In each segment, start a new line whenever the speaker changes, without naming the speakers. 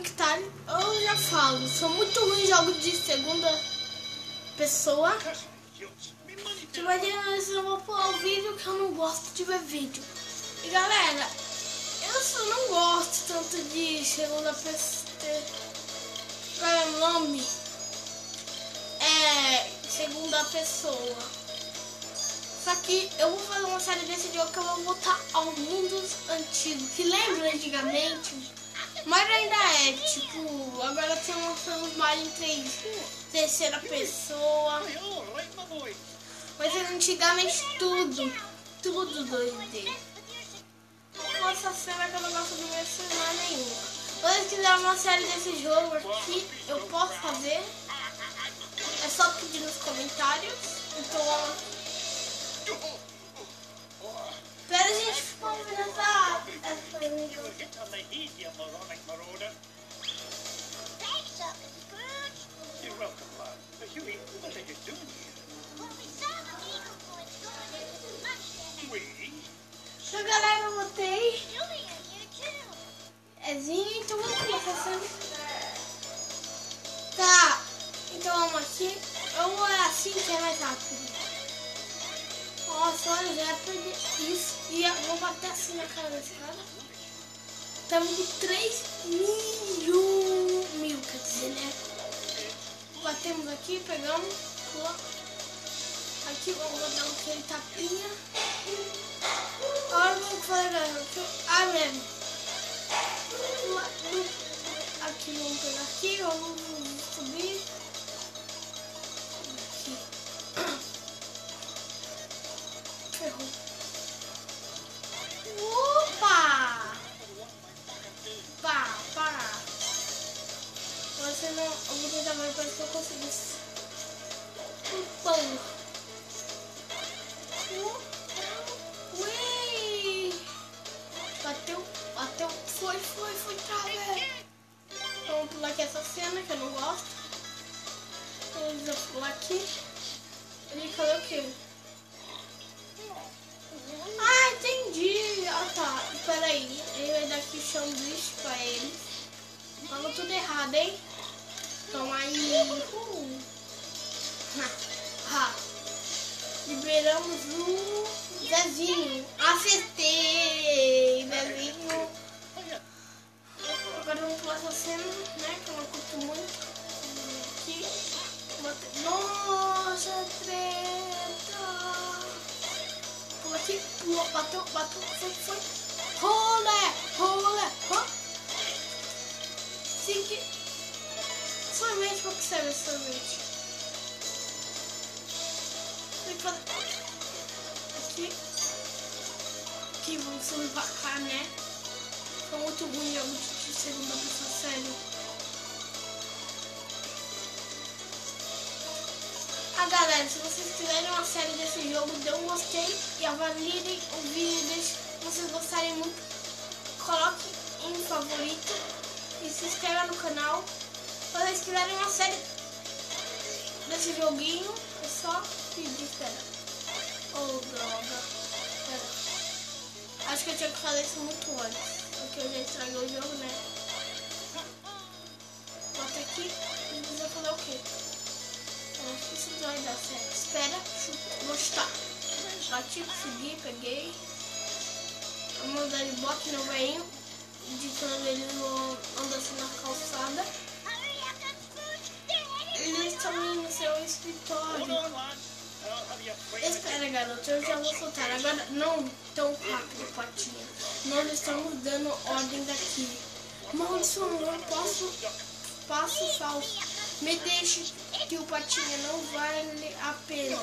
que tá, eu já falo. Sou muito ruim em jogos de segunda pessoa. Tipo, mas eu vou pôr o vídeo que eu não gosto de ver vídeo. E galera, eu só não gosto tanto de segunda pessoa. Qual é nome? É segunda pessoa. Só que eu vou fazer uma série desse jogo que eu vou voltar ao mundo antigo. Que lembra antigamente? Mas ainda é, tipo, agora tem uma mais em três, terceira pessoa. Mas antigamente tudo, tudo 2D. Essa cena que eu não gosto de ver cena nenhuma. Se vocês quiserem uma série desse jogo aqui, eu posso fazer. É só pedir nos comentários. Então, Espera
You're welcome, love. Huey, what are you doing here? We?
Então, galera, eu botei. Ezinho, então vamos começar a cena. Tá, então vamos aqui. Eu vou assim que é mais rápido. Nossa, olha, já perdi isso. E eu vou bater assim na cara desse cara. Estamos com 3 mil, mil, quer dizer, né? Batemos aqui, pegamos. Aqui vamos dar aquele tapinha. Olha o que falei, galera. Ah, mesmo. Aqui, vamos pegar aqui, vamos subir. Aqui. Ferrou. Aqui essa cena que eu não gosto. Eu vou pular aqui. Ele o quê? Ah, entendi. Ah, tá. Espera aí. Ele vai dar aqui sanduíche pra ele. Falou tudo errado, hein? Toma aí. Uh. Ha. Ha. Liberamos o Zezinho. Acertei. Zezinho. Agora vamos pular essa cena, né? Que eu não curto muito. Aqui. Nossa, treta. Pula aqui, pulou, bateu, bateu, foi, foi. Rolé, rolé, ó. Sim que... Sorvete, qual que serve esse sorvete? Tem que fazer... Aqui. Aqui, vamos pra cá, né? Foi muito ruim jogo de segunda pessoa, sério. Ah, galera, se vocês quiserem uma série desse jogo, dê um gostei e avaliem o vídeo. Se vocês gostarem muito, coloque em favorito e se inscreva no canal. Se vocês quiserem uma série desse joguinho, é só pedir. Espera. Oh, droga. Espera. Acho que eu tinha que fazer isso muito antes. Porque eu já estraguei o jogo, né? Bota aqui e precisa fazer o quê? Eu acho que isso vai dar certo. Espera, chuta, gostar. Bati, segui, peguei. Vamos dar de bote no veinho. Ditando ele no, anda assim na calçada. Ele está no seu. Espera, garoto, eu já vou soltar. Agora, não tão rápido, patinha. Nós estamos dando ordem daqui. Maldição, eu posso. Passo falso. Me deixe que o patinha não vale a pena.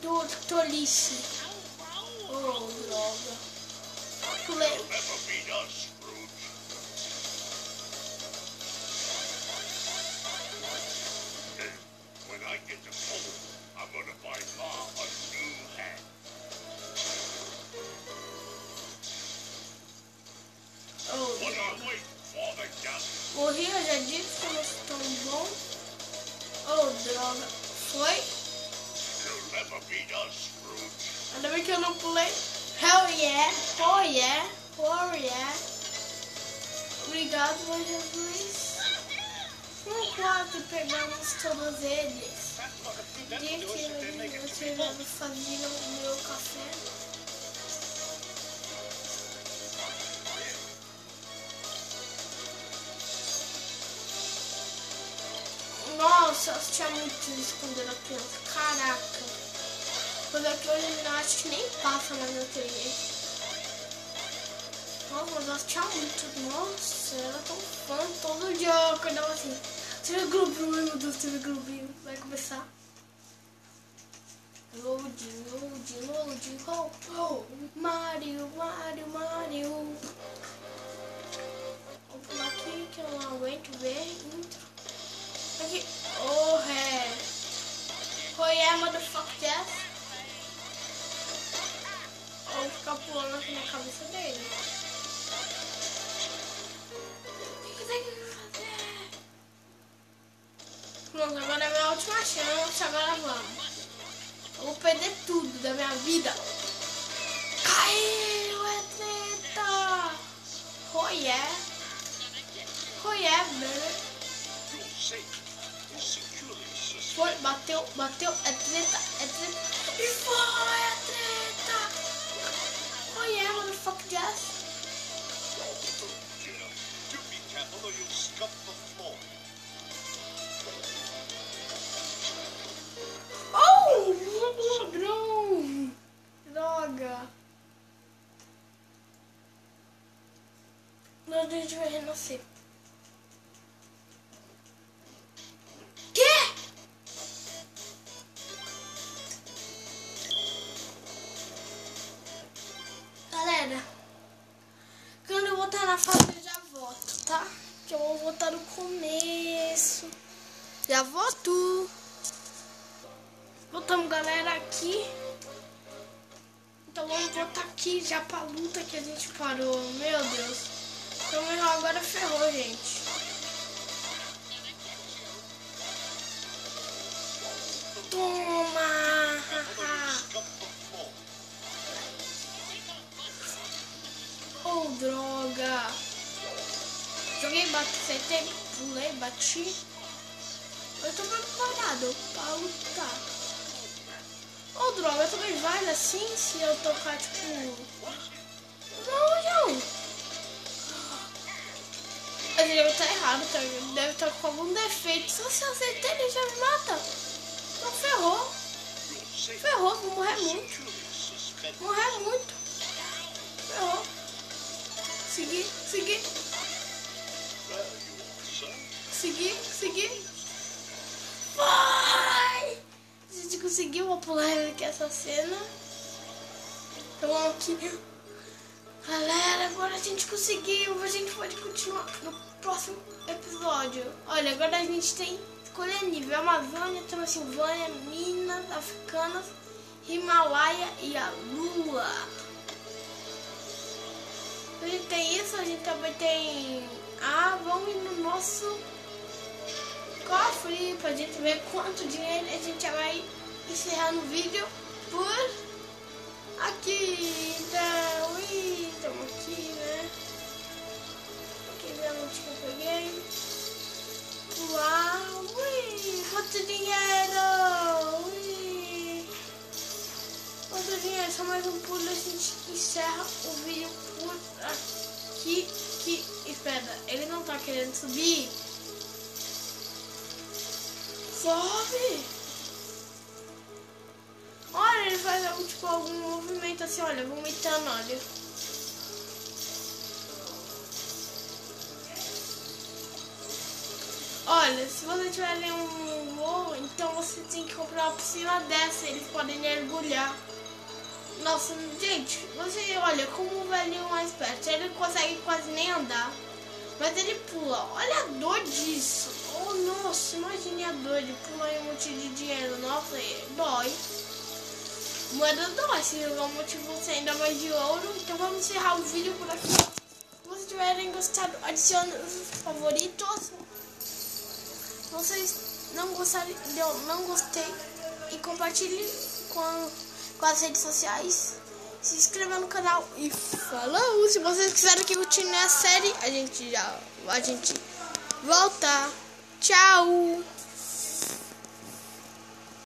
Do tolice. Oh, droga. Pulei.
When I get gonna buy Ma a new hat.
Oh,
What
droga.
are waiting for the gas?
Morri, eu já disse que não tão bom. Oh, droga. Foi? Ainda bem que eu não pulei. Hell yeah. Oh yeah. Oh yeah. Obrigado, meu Jesus. Um quatro pegamos todos eles. Que você vai fazer o meu café. Nossa, eu tinha muito isso quando era criança. Caraca. Quando eu hoje eu acho que nem passa na TV. Nossa, mas eu tinha muito. Nossa, eu era tão fã. Todo dia eu acordava assim. TV Globinho, ai meu Deus, TV Globinho. Vai começar. Loading, loading, loading. Oh, oh. Mario, Mario, Mario. Vou pular aqui que eu não aguento ver. Intro. Aqui. Oh, é. Oh, yeah, motherfucker, yes. Vou ficar pulando aqui na cabeça dele. Última chance. Agora vamos. Eu vou perder tudo da minha vida. Caiu, é treta. Oh, yeah. Oh, yeah. Foi, bateu, bateu, é treta, é treta. E foi, é treta. Oh yeah, motherfucker, yes. Oh, renascer. Quê? Galera, quando eu voltar na fase já volto, tá? Que eu vou voltar no começo. Já volto. Voltamos, galera, aqui. Então vamos voltar aqui já pra luta que a gente parou. Meu Deus. Então agora ferrou, gente. Toma! Oh, droga! Joguei, bati, acertei, pulei, bati. Eu tô preparado pra lutar. Oh, droga, também vale assim se eu tocar, tipo... Não, não. Ele deve estar errado, tá? Ele deve estar com algum defeito. Só se eu acertar ele já me mata. Então ferrou. Ferrou, vou morrer muito. Morrer muito. Ferrou. Seguir, seguir. Seguir, seguir. Vai! A gente conseguiu, vou pular aqui essa cena. Então aqui. A gente conseguiu. A gente pode continuar no próximo episódio. Olha, agora a gente tem escolher nível Amazônia, Transilvânia, Minas Africanas, Himalaia e a Lua. A gente tem isso, a gente também tem. Ah, vamos no nosso cofre pra gente ver quanto dinheiro a gente vai encerrar no vídeo por aqui. Então, estamos aqui, né? Aqui onde que eu peguei. Uau, ui, quanto dinheiro! Ui. Quanto dinheiro? Só mais um pulo a gente encerra o vídeo por aqui. Que, espera, ele não tá querendo subir. Sobe! Olha, ele faz algum, tipo, algum assim, olha, vomitando, olha. Olha, se você tiver um morro, então você tem que comprar uma piscina dessa, eles podem mergulhar. Nossa, gente, você olha como o velhinho mais perto, ele consegue quase nem andar. Mas ele pula, olha a dor disso. Oh, nossa, imagine a dor de pular aí um monte de dinheiro. Nossa, dói. Moeda dói, se jogar um motivo você ainda mais de ouro. Então vamos encerrar o vídeo por aqui. Se vocês tiverem gostado, adicione os favoritos. Se vocês não gostarem, não gostei e compartilhe com, com as redes sociais. se inscreva no canal e falou! Se vocês quiserem que continue a série, a gente já. A gente volta. Tchau!